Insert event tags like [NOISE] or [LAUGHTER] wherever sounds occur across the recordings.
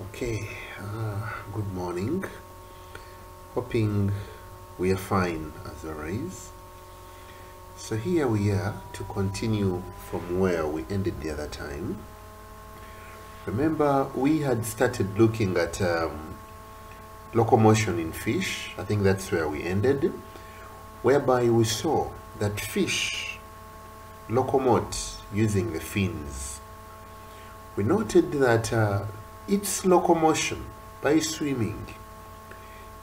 Okay, uh, good morning. Hoping we are fine as always. So here we are to continue from where we ended the other time. Remember, we had started looking at um, locomotion in fish. I think that's where we ended, whereby we saw that fish locomote using the fins. We noted that uh, its locomotion by swimming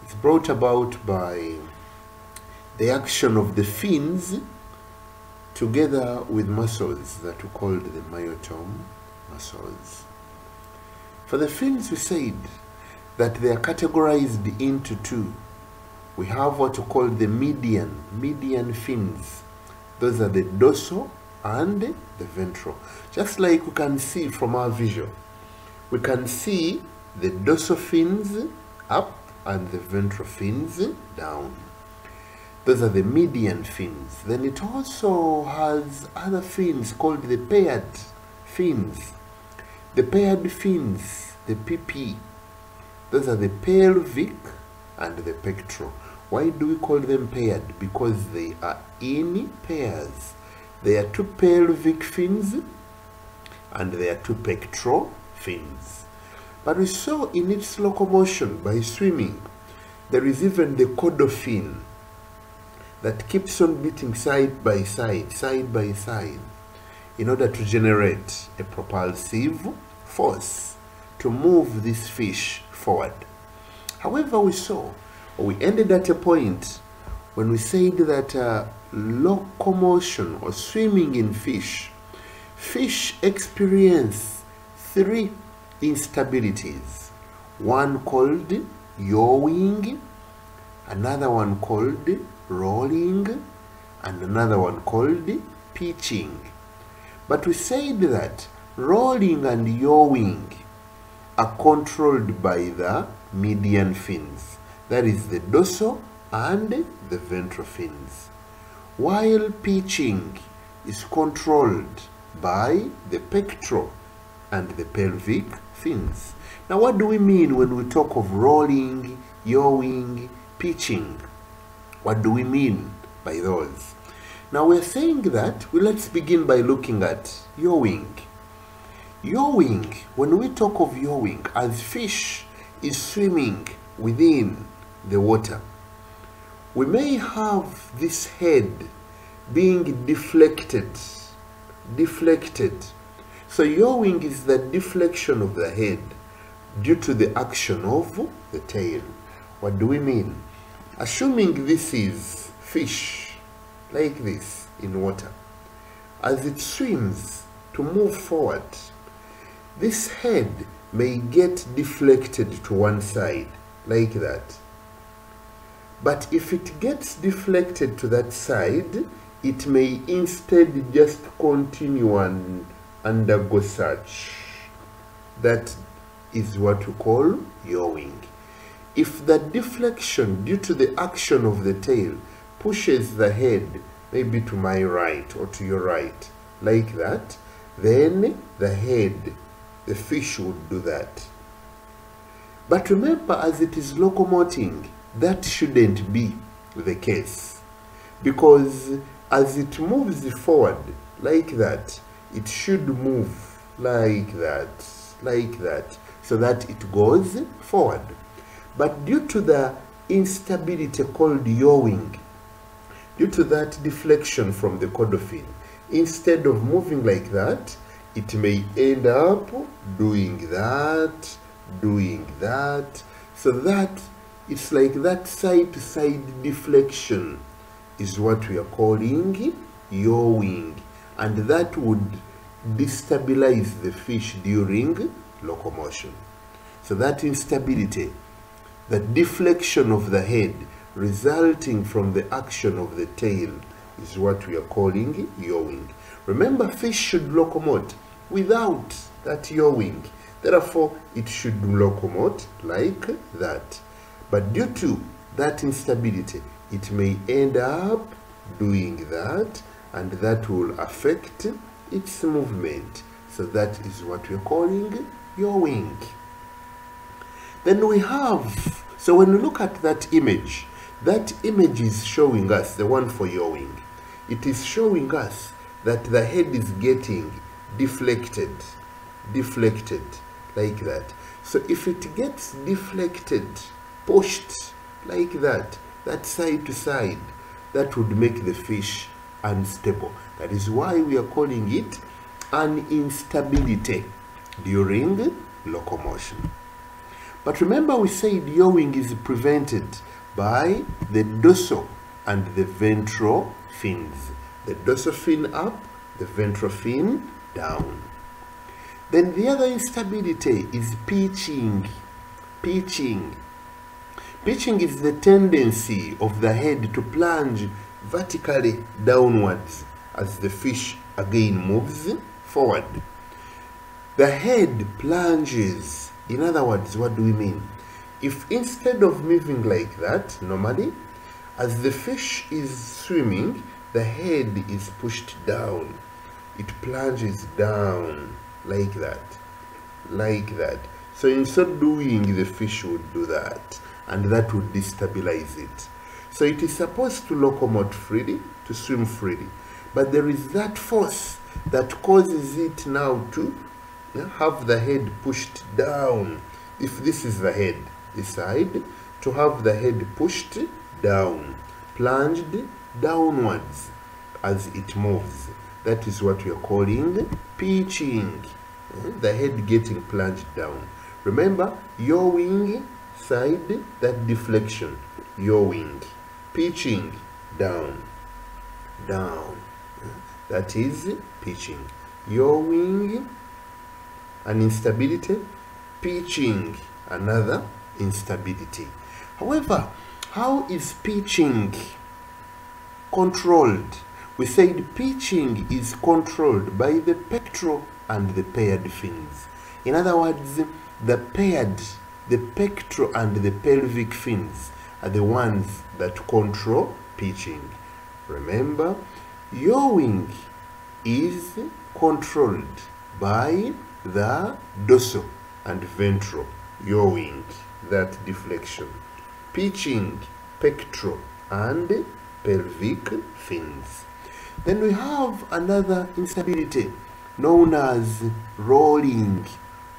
is brought about by the action of the fins together with muscles that we called the myotome muscles. For the fins, we said that they are categorized into two. We have what we call the median, median fins. Those are the dorsal and the ventral. Just like we can see from our visual, we can see the dorsal fins up and the ventral fins down. Those are the median fins. Then it also has other fins called the paired fins. The paired fins, the PP, those are the pelvic and the pectoral. Why do we call them paired? Because they are in pairs. There are two pelvic fins and there are two pectoral fins. But we saw in its locomotion by swimming, there is even the caudal fin that keeps on beating side by side, side by side, in order to generate a propulsive force to move this fish forward. However, we saw, or we ended at a point when we said that uh, locomotion or swimming in fish, fish experience three instabilities. One called yawing, another one called rolling, and another one called pitching. But we said that rolling and yawing are controlled by the median fins, that is the dorsal and the ventral fins, while pitching is controlled by the pectoral and the pelvic fins. Now, what do we mean when we talk of rolling, yawing, pitching? What do we mean by those? Now, we're saying that, well, let's begin by looking at yawing. Yawing, when we talk of yawing, as fish is swimming within the water, we may have this head being deflected, deflected. So yawing is the deflection of the head due to the action of the tail. What do we mean? Assuming this is fish, like this, in water, as it swims to move forward, this head may get deflected to one side, like that. But if it gets deflected to that side, it may instead just continue and undergo search. That is what we call yawing. If the deflection due to the action of the tail pushes the head maybe to my right or to your right, like that, then the head, the fish would do that. But remember, as it is locomoting, that shouldn't be the case. Because as it moves forward like that, it should move like that, like that, so that it goes forward. But due to the instability called yawing, due to that deflection from the caudal instead of moving like that, it may end up doing that, doing that, so that it's like that side to side deflection is what we are calling yawing, and that would destabilize the fish during locomotion. So that instability, the deflection of the head resulting from the action of the tail is what we are calling yawing. Remember, fish should locomote without that yawing. Therefore, it should locomote like that. But due to that instability, it may end up doing that, and that will affect its movement. So that is what we're calling yawing. Then we have, so when we look at that image, that image is showing us, the one for yawing, it is showing us that the head is getting deflected, deflected, like that. So if it gets deflected, pushed like that, that side to side, that would make the fish unstable. That is why we are calling it an instability during locomotion. But remember we said yawing is prevented by the dorsal and the ventral fins. The dorsal fin up, the ventral fin down. Then the other instability is pitching. Pitching. Pitching is the tendency of the head to plunge vertically downwards as the fish again moves forward. The head plunges. In other words, what do we mean? If instead of moving like that, normally, as the fish is swimming, the head is pushed down. It plunges down like that, like that. So in so doing, the fish would do that, and that would destabilize it. So it is supposed to locomote freely, to swim freely, but there is that force that causes it now to have the head pushed down. If this is the head, this side, to have the head pushed down, plunged downwards as it moves. That is what we are calling pitching. Eh? The head getting plunged down. Remember, yawing side, that deflection. Yawing. Pitching down. Down. That is pitching. Yawing, an instability. Pitching, another instability. However, how is pitching controlled? We said pitching is controlled by the pectoral and the paired fins. In other words, the paired, the pectoral and the pelvic fins are the ones that control pitching. Remember, yawing is controlled by the dorsal and ventral yawing, that deflection. Pitching, pectoral and pelvic fins. Then we have another instability known as rolling,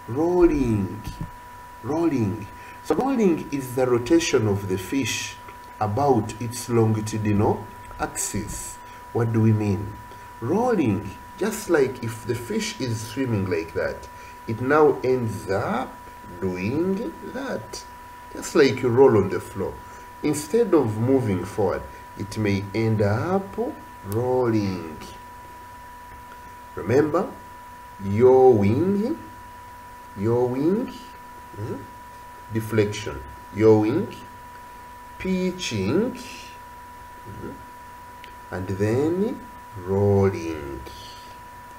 rolling, rolling. Rolling is the rotation of the fish about its longitudinal axis. What do we mean? Rolling, just like if the fish is swimming like that, it now ends up doing that. Just like you roll on the floor. Instead of moving forward, it may end up rolling. Remember, yawing, your wing, hmm, deflection, yawing, pitching, hmm, and then rolling,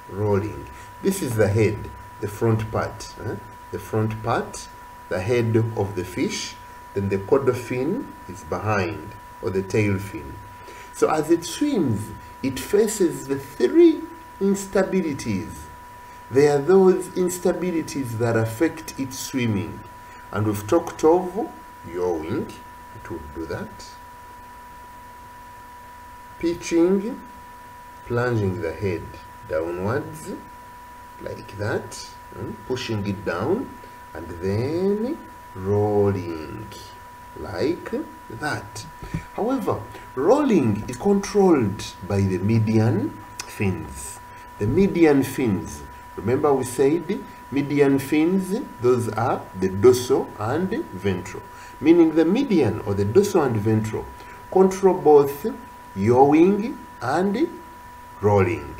rolling. This is the head, the front part, the front part, the head of the fish, then the caudal fin is behind, or the tail fin. So as it swims, it faces the three instabilities. There are those instabilities that affect its swimming. And we've talked of yawing, it would do that. Pitching, plunging the head downwards, like that, hmm, pushing it down, and then rolling, like that. However, rolling is controlled by the median fins. The median fins, remember we said median fins, those are the dorsal and ventral. Meaning the median or the dorsal and ventral control both yawing and rolling.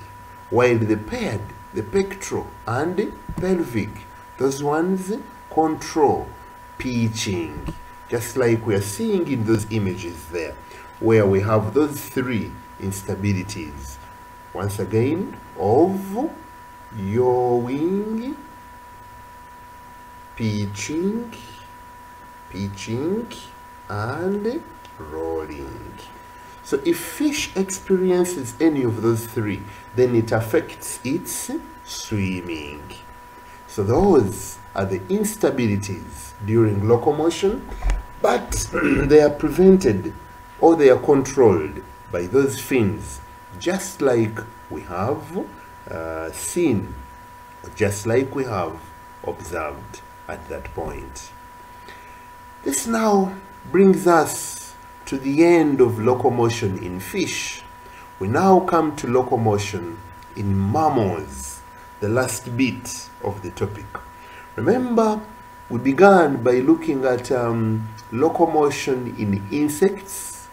While the paired, the pectoral and pelvic, those ones control pitching just like we are seeing in those images there where we have those three instabilities once again of yawing pitching pitching and rolling so if fish experiences any of those three then it affects its swimming. So those are the instabilities during locomotion, but [CLEARS THROAT] they are prevented or they are controlled by those fins, just like we have uh, seen, just like we have observed at that point. This now brings us to the end of locomotion in fish. We now come to locomotion in mammals, the last bit of the topic. Remember, we began by looking at um, locomotion in insects.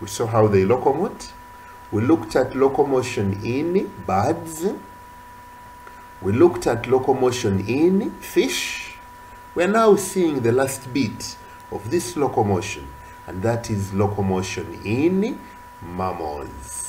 We saw how they locomote. We looked at locomotion in birds. We looked at locomotion in fish. We're now seeing the last bit of this locomotion, and that is locomotion in mammals.